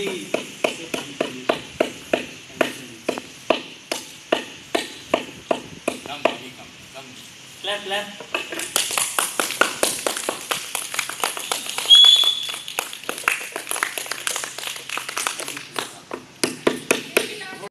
easily Come, come. Come.